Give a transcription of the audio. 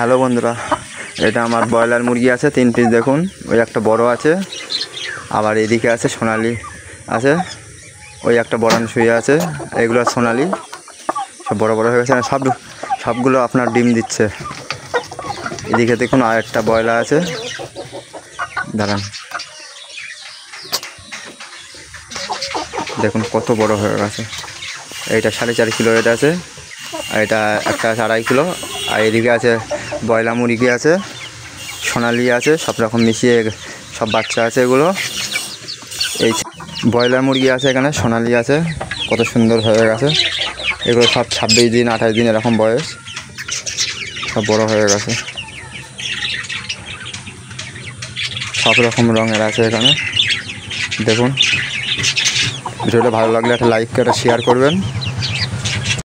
Hello বন্ধুরা, এটা আমার ব্রয়লার মুরগি আছে, তিন পিস দেখুন, ওই একটা বড় আছে, আবার এদিকে আছে সোনালি আছে, ওই একটা বড়ান শুয়ে আছে, এগুলো সোনালি, সব বড় বড় হয়ে গেছে সব, সবগুলো আপনার ডিম দিচ্ছে। এদিকে দেখুন আর একটা ব্রয়লার আছে, দাঁড়ান। দেখুন কত বড় হয়ে গেছে, এইটা সাড়ে চার কিলো এটা আছে। আর এটা একটা আছে আড়াই কিলো আর এদিকে আছে ব্রয়লার মুরগি আছে, সোনালি আছে, সব রকম মিশিয়ে সব বাচ্চা আছে এগুলো। এই ব্রয়লার মুরগি আছে এখানে, সোনালি আছে, কত সুন্দর হয়ে গেছে। এগুলো সব ছাব্বিশ দিন, আঠাশ দিন এরকম বয়স। সব বড় হয়ে গেছে। সব রকম রঙের আছে এখানে। দেখুন। ভিডিওটা ভালো লাগলে একটা লাইক, একটা শেয়ার করবেন।